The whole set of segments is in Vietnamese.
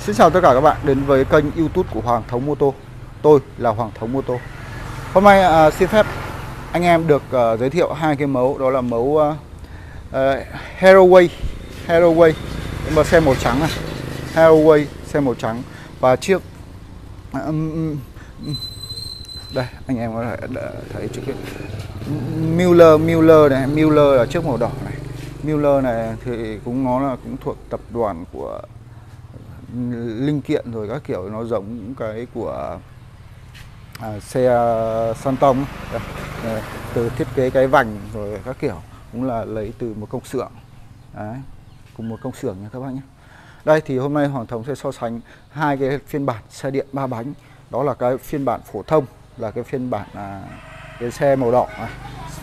Xin chào tất cả các bạn đến với kênh YouTube của Hoàng Thống Mô Tô. Tôi là Hoàng Thống Mô Tô. Hôm nay à, xin phép anh em được à, giới thiệu hai cái mẫu đó là mẫu à, à, Heroway Heroeway mà xe màu trắng này, Heroway xe màu trắng. Và chiếc à, um, um, đây anh em có thể thấy trước kia. Mueller Mueller này Mueller là chiếc màu đỏ này. Mueller này thì cũng nó là cũng thuộc tập đoàn của linh kiện rồi các kiểu nó giống những cái của à, xe tông từ thiết kế cái vành rồi các kiểu cũng là lấy từ một công xưởng. Đấy, cùng một công xưởng nha các bác nhé. Đây thì hôm nay Hoàng Thống sẽ so sánh hai cái phiên bản xe điện ba bánh. Đó là cái phiên bản phổ thông là cái phiên bản à, cái xe màu đỏ này.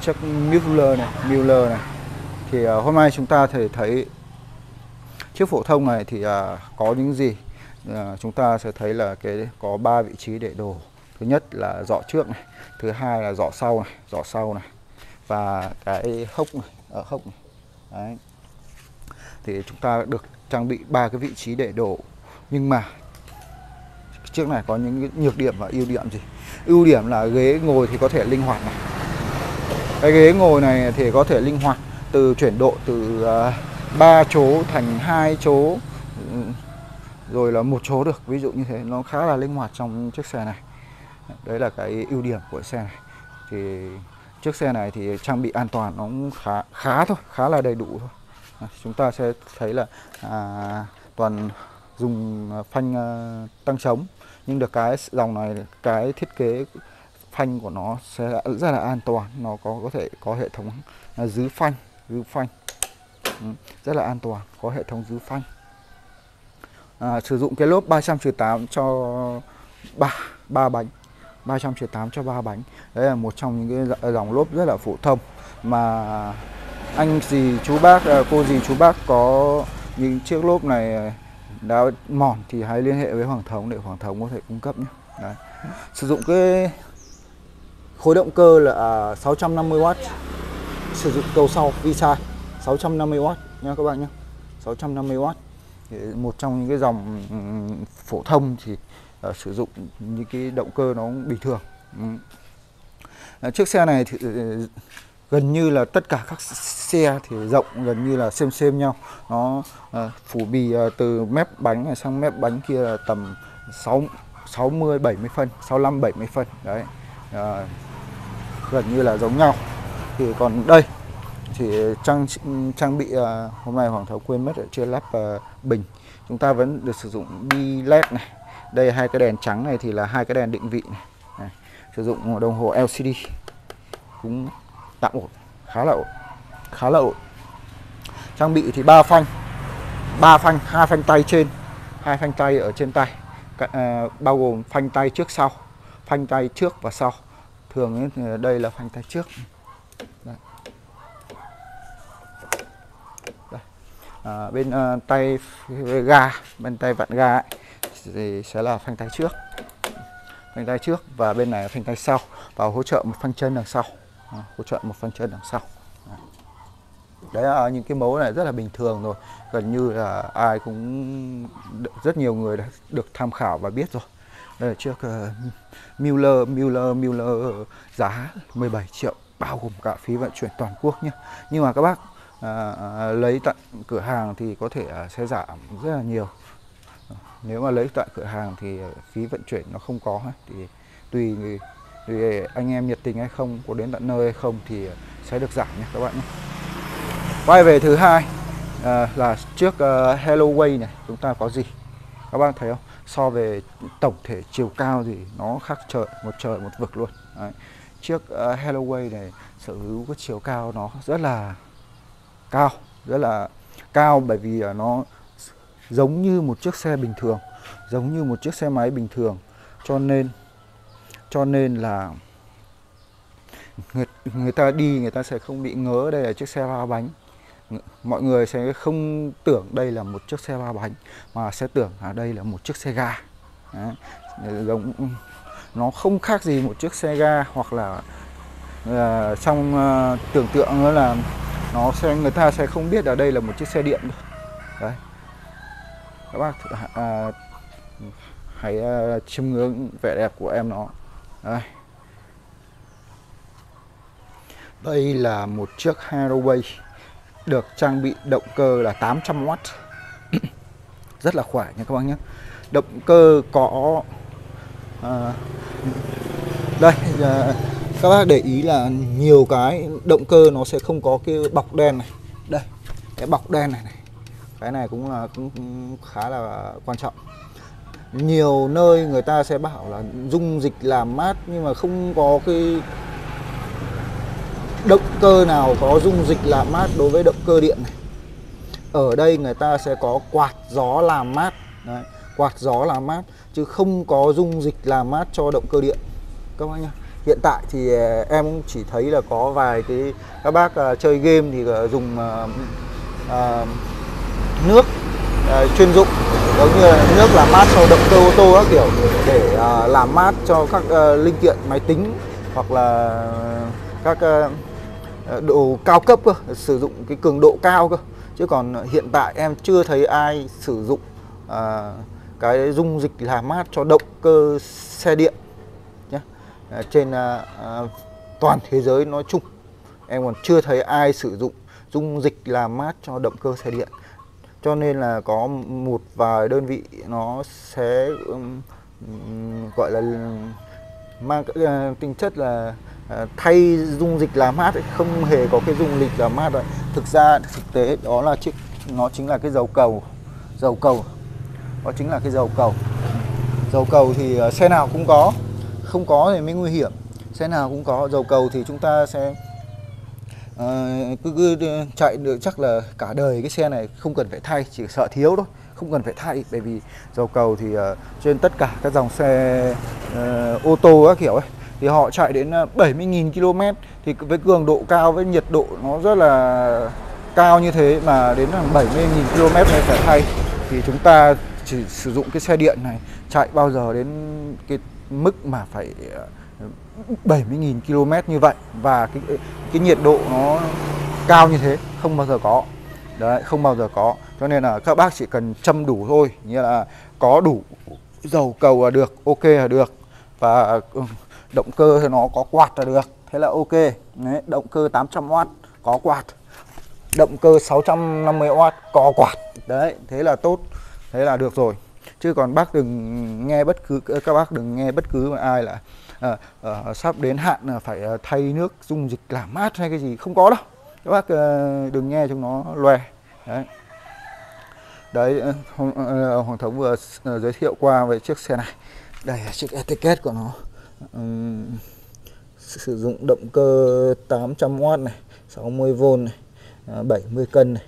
Chiếc Mueller này Mueller này. Thì à, hôm nay chúng ta thể thấy chiếc phổ thông này thì à, có những gì? À, chúng ta sẽ thấy là cái có ba vị trí để đồ thứ nhất là giỏ trước này thứ hai là giỏ sau này giỏ sau này và cái hốc này ở hốc này. Đấy. thì chúng ta được trang bị ba cái vị trí để đồ nhưng mà chiếc này có những nhược điểm và ưu điểm gì? Ưu điểm là ghế ngồi thì có thể linh hoạt này. Cái ghế ngồi này thì có thể linh hoạt từ chuyển độ từ uh, 3 chỗ thành hai chỗ ừ, rồi là một chỗ được ví dụ như thế. Nó khá là linh hoạt trong chiếc xe này. Đấy là cái ưu điểm của xe này. Thì chiếc xe này thì trang bị an toàn nó cũng khá khá thôi khá là đầy đủ thôi. À, chúng ta sẽ thấy là à, toàn dùng phanh à, tăng chống. Nhưng được cái dòng này cái thiết kế phanh của nó sẽ rất là an toàn. Nó có có thể có hệ thống à, giữ phanh giữ phanh rất là an toàn có hệ thống giữ phanh. À, sử dụng cái lốp 318 cho ba ba bánh 318 cho ba bánh. Đấy là một trong những cái dòng lốp rất là phổ thông mà anh gì chú bác à, cô gì chú bác có những chiếc lốp này đã mòn thì hãy liên hệ với Hoàng Thống để Hoàng Thống có thể cung cấp nhé. Đấy. sử dụng cái khối động cơ là à, 650W sử dụng cầu sau Visa 650W nha các bạn nhé 650W một trong những cái dòng phổ thông thì uh, sử dụng những cái động cơ nó cũng bình thường. Uh, chiếc xe này thì uh, gần như là tất cả các xe thì rộng gần như là xem xem nhau. Nó ờ, uh, phủ bì uh, từ mép bánh này sang mép bánh kia là tầm 6 60 70 phân 65 70 phân. Đấy uh, gần như là giống nhau. Thì còn đây thì trang trang bị uh, hôm nay Hoàng Thảo quên mất ở chưa lắp uh, bình. Chúng ta vẫn được sử dụng bi led này. Đây hai cái đèn trắng này thì là hai cái đèn định vị này, này. sử dụng đồng hồ LCD cũng tạm ổn khá là ổn khá là ổn. Trang bị thì ba phanh ba phanh hai phanh tay trên hai phanh tay ở trên tay. À, bao gồm phanh tay trước sau phanh tay trước và sau. Thường ấy, đây là phanh tay trước Đây. Đây. À, bên à, tay ga bên tay vặn ga ấy, thì sẽ là phanh tay trước. Phanh tay trước và bên này là phanh tay sau. Và hỗ trợ một phanh chân đằng sau. À, hỗ trợ một phanh chân đằng sau. À. đấy là những cái mẫu này rất là bình thường rồi gần như là ai cũng rất nhiều người đã được tham khảo và biết rồi. Đây là chiếc uh, Mueller Mueller Mueller giá 17 triệu bao gồm cả phí vận chuyển toàn quốc nhé nhưng mà các bác À, à, à, lấy tận cửa hàng thì có thể à, sẽ giảm rất là nhiều. Nếu mà lấy tại cửa hàng thì à, phí vận chuyển nó không có thì tùy tùy anh em nhiệt tình hay không có đến tận nơi hay không thì à, sẽ được giảm nhé các bạn nhé. Quay về thứ hai à, là chiếc uh, Hello Way này chúng ta có gì? Các bạn thấy không? So về tổng thể chiều cao thì nó khác trời một trời một vực luôn. Đấy. chiếc uh, Hello Way này sở hữu cái chiều cao nó rất là cao rất là cao bởi vì nó giống như một chiếc xe bình thường giống như một chiếc xe máy bình thường cho nên cho nên là người, người ta đi người ta sẽ không bị ngớ đây là chiếc xe ba bánh mọi người sẽ không tưởng đây là một chiếc xe ba bánh mà sẽ tưởng là đây là một chiếc xe ga Đấy. giống nó không khác gì một chiếc xe ga hoặc là uh, trong uh, tưởng tượng là nó sẽ người ta sẽ không biết là đây là một chiếc xe điện đấy. Các bác à, à, hãy à, chiêm ngưỡng vẻ đẹp của em nó. Đây. Đây là một chiếc Haraway được trang bị động cơ là 800W rất là khỏe nha các bác nhé. Động cơ có à, đây à, các bác để ý là nhiều cái động cơ nó sẽ không có cái bọc đen này. Đây cái bọc đen này này. Cái này cũng là cũng khá là quan trọng. Nhiều nơi người ta sẽ bảo là dung dịch làm mát nhưng mà không có cái động cơ nào có dung dịch làm mát đối với động cơ điện này. Ở đây người ta sẽ có quạt gió làm mát. Đấy, quạt gió làm mát chứ không có dung dịch làm mát cho động cơ điện. Các bác nhá hiện tại thì ờ, em chỉ thấy là có vài cái các bác uh, chơi game thì uh, dùng uh, uh, nước uh, chuyên dụng. Giống như là nước làm mát cho động cơ ô tô các kiểu để uh, làm mát cho các uh, linh kiện máy tính hoặc là các uh, đồ cao cấp cơ sử dụng cái cường độ cao cơ. Chứ còn hiện tại em chưa thấy ai sử dụng uh, cái dung dịch làm mát cho động cơ xe điện. Ờ, trên ờ, ờ, toàn thế giới nói chung em còn chưa thấy ai sử dụng dung dịch làm mát cho động cơ xe điện. Cho nên là có một vài đơn vị nó sẽ um, gọi là mang uh, tính chất là uh, thay dung dịch làm mát ấy, không hề có cái dung dịch làm mát rồi thực ra thực tế đó là chiếc nó chính là cái dầu cầu dầu cầu đó chính là cái dầu cầu. Dầu cầu thì uh, xe nào cũng có không có thì mới nguy hiểm. Xe nào cũng có dầu cầu thì chúng ta sẽ uh, cứ, cứ ờ, chạy được chắc là cả đời cái xe này không cần phải thay chỉ sợ thiếu thôi không cần phải thay. Bởi vì dầu cầu thì uh, trên tất cả các dòng xe uh, ô tô các kiểu ấy thì họ chạy đến 70.000 km thì với cường độ cao với nhiệt độ nó rất là cao như thế mà đến 70.000 km mới phải thay. Thì chúng ta chỉ sử dụng cái xe điện này chạy bao giờ đến cái mức mà phải ờ, 70.000 km như vậy và cái cái nhiệt độ nó cao như thế không bao giờ có. Đấy không bao giờ có. Cho nên là các bác chỉ cần châm đủ thôi như là có đủ dầu cầu là được ok là được và ừ, động cơ thì nó có quạt là được. Thế là ok. Đấy, động cơ 800W có quạt động cơ 650W có quạt. Đấy thế là tốt thế là được rồi chứ còn bác đừng nghe bất cứ các bác đừng nghe bất cứ ai là à, à, sắp đến hạn là phải ờ, thay nước dung dịch làm mát hay cái gì không có đâu. Các bác à, đừng nghe chúng nó loè đấy. Đấy hoàng thống vừa giới thiệu qua về chiếc xe này. Đây là chiếc etiquette của nó. Um, sử dụng động cơ 800W này 60V này 70 cân này.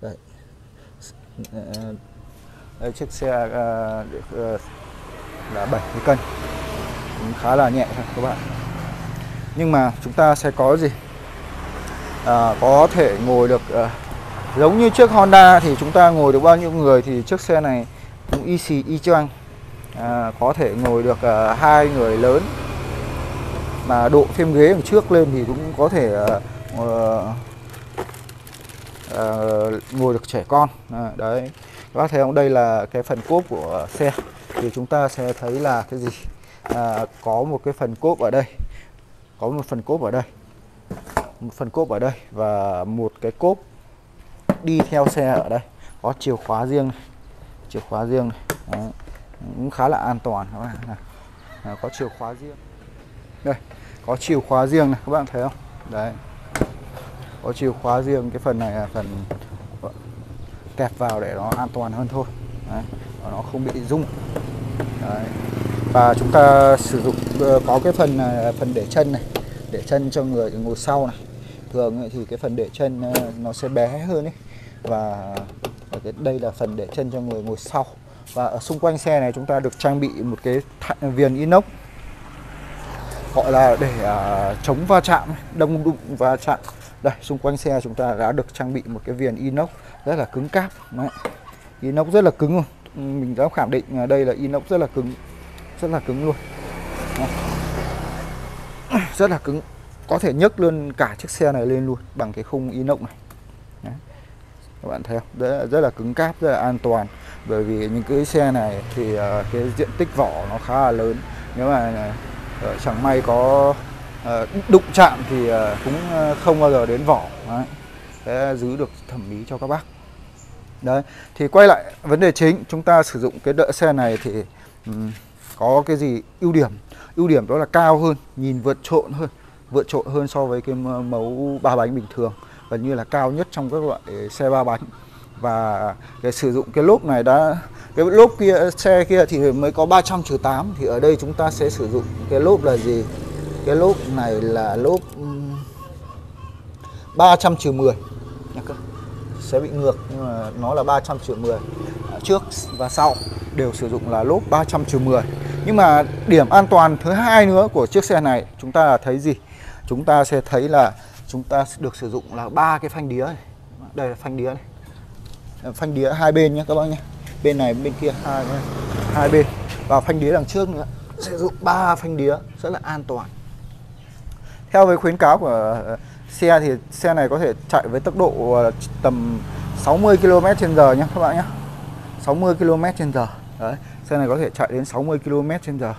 Đây đây chiếc xe uh, uh, là 70 cân. Khá là nhẹ thôi các bạn. Nhưng mà chúng ta sẽ có gì? À, có thể ngồi được à, giống như chiếc Honda thì chúng ta ngồi được bao nhiêu người thì chiếc xe này cũng y xì y chang. À, có thể ngồi được à, hai người lớn. Mà độ thêm ghế ở trước lên thì cũng có thể à, à, ngồi được trẻ con. À, đấy các bác thấy không? Đây là cái phần cốp của xe. Thì chúng ta sẽ thấy là cái gì? À, có một cái phần cốp ở đây. Có một phần cốp ở đây. Một phần cốp ở đây và một cái cốp đi theo xe ở đây. Có chìa khóa riêng này. chìa khóa riêng này. Đấy. cũng khá là an toàn các bạn này. À, có chìa khóa riêng. Đây có chìa khóa riêng này các bạn thấy không? Đấy. Có chìa khóa riêng cái phần này là phần kẹp vào để nó an toàn hơn thôi. Đấy. nó không bị rung. Đấy. Và chúng ta sử dụng ờ, có cái phần ờ, phần để chân này để chân cho người ngồi sau này. Thường thì cái phần để chân ờ, nó sẽ bé hơn ấy. Và ở cái đây là phần để chân cho người ngồi sau. Và ở xung quanh xe này chúng ta được trang bị một cái viền inox. Gọi là để uh, chống va chạm đông đụng va chạm đây xung quanh xe chúng ta đã được trang bị một cái viền inox rất là cứng cáp. Đấy. inox rất là cứng luôn. Mình đã khẳng định đây là inox rất là cứng rất là cứng luôn. Rất là cứng. Có thể nhấc luôn cả chiếc xe này lên luôn bằng cái khung inox này. Đấy. các bạn thấy không? Rất là, rất là cứng cáp rất là an toàn. Bởi vì những cái xe này thì uh, cái diện tích vỏ nó khá là lớn. Nếu mà uh, chẳng may có Ờ, đụng chạm thì ờ, cũng ờ, không bao giờ đến vỏ. Đấy. sẽ giữ được thẩm mỹ cho các bác. Đấy thì quay lại vấn đề chính chúng ta sử dụng cái đỡ xe này thì um, có cái gì ưu điểm? Ưu điểm đó là cao hơn nhìn vượt trội hơn vượt trội hơn so với cái mẫu ba bánh bình thường gần như là cao nhất trong các loại xe ba bánh. Và cái sử dụng cái lốp này đã cái lốp kia xe kia thì mới có 300 trừ 8 thì ở đây chúng ta sẽ sử dụng cái lốp là gì? Cái lốp này là lốp 300 trừ 10 sẽ bị ngược, nhưng mà nó là 300 trừ 10 à, trước và sau đều sử dụng là lốp 300 trừ 10 nhưng mà điểm an toàn thứ hai nữa của chiếc xe này, chúng ta thấy gì? Chúng ta sẽ thấy là chúng ta được sử dụng là ba cái phanh đĩa này. đây là phanh đĩa này. Ờ, phanh đĩa hai bên nhé các bác nhé bên này, bên kia, hai hai bên. Và phanh đĩa đằng trước nữa. Sử dụng ba phanh đĩa rất là an toàn theo với khuyến cáo của ờ, xe thì xe này có thể chạy với tốc độ ờ, tầm 60 km/h nhé các bạn nhé 60 km/h đấy xe này có thể chạy đến 60 km/h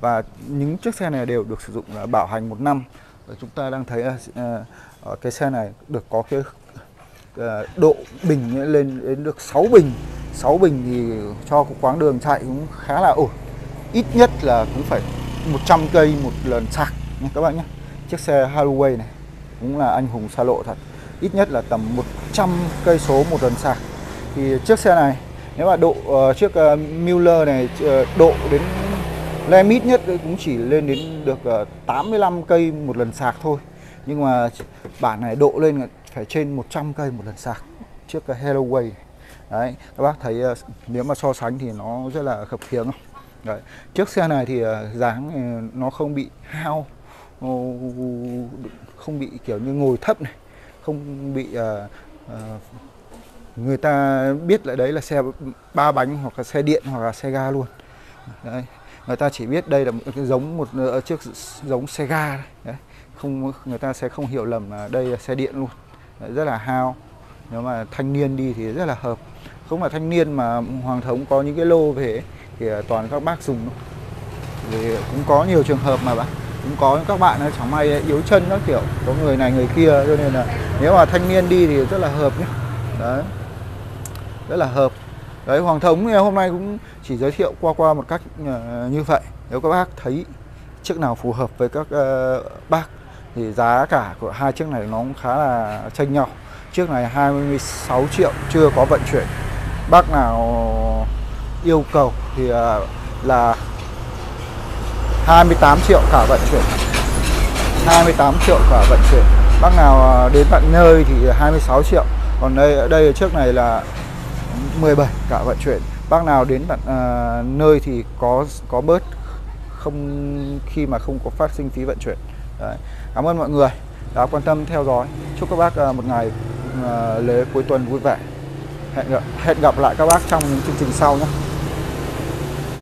và những chiếc xe này đều được sử dụng là bảo hành một năm. Và chúng ta đang thấy uh, cái xe này được có cái uh, độ bình lên đến được 6 bình. 6 bình thì cho quãng đường chạy cũng khá là ổn. Ít nhất là cũng phải 100 cây một lần sạc nha các bạn nhé chiếc xe Holloway này cũng là anh hùng xa lộ thật. Ít nhất là tầm 100 cây số một lần sạc. Thì chiếc xe này nếu mà độ uh, chiếc uh, Mueller này uh, độ đến limit nhất cũng chỉ lên đến được uh, 85 cây một lần sạc thôi. Nhưng mà bản này độ lên phải trên 100 cây một lần sạc. Chiếc uh, Helloway đấy các bác thấy uh, nếu mà so sánh thì nó rất là khập khiễng. Không đấy chiếc xe này thì uh, dáng nó không bị hao không bị kiểu như ngồi thấp này không bị uh, uh, người ta biết lại đấy là xe ba bánh hoặc là xe điện hoặc là xe ga luôn. Đấy. người ta chỉ biết đây là một cái giống một uh, chiếc giống xe ga đấy. không người ta sẽ không hiểu lầm là đây là xe điện luôn. Đấy, rất là hao. Nếu mà thanh niên đi thì rất là hợp. Không phải thanh niên mà hoàng thống có những cái lô về thì à, toàn các bác dùng thì cũng có nhiều trường hợp mà bạn cũng có các bạn ấy, chẳng may yếu chân các kiểu có người này người kia cho nên là nếu mà thanh niên đi thì rất là hợp nhé đấy. Rất là hợp. Đấy hoàng thống thì hôm nay cũng chỉ giới thiệu qua qua một cách ờ, như vậy. Nếu các bác thấy chiếc nào phù hợp với các uh, bác thì giá cả của hai chiếc này nó cũng khá là chênh nhau. Chiếc này 26 triệu chưa có vận chuyển. Bác nào yêu cầu thì uh, là 28 triệu cả vận chuyển. 28 triệu cả vận chuyển. Bác nào đến tận nơi thì 26 triệu. Còn đây ở đây trước này là 17 cả vận chuyển. Bác nào đến tận uh, nơi thì có có bớt không khi mà không có phát sinh phí vận chuyển. Đấy. cảm ơn mọi người đã quan tâm theo dõi. Chúc các bác uh, một ngày uh, lễ cuối tuần vui vẻ. Hẹn gặp, hẹn gặp lại các bác trong những chương trình sau nhé.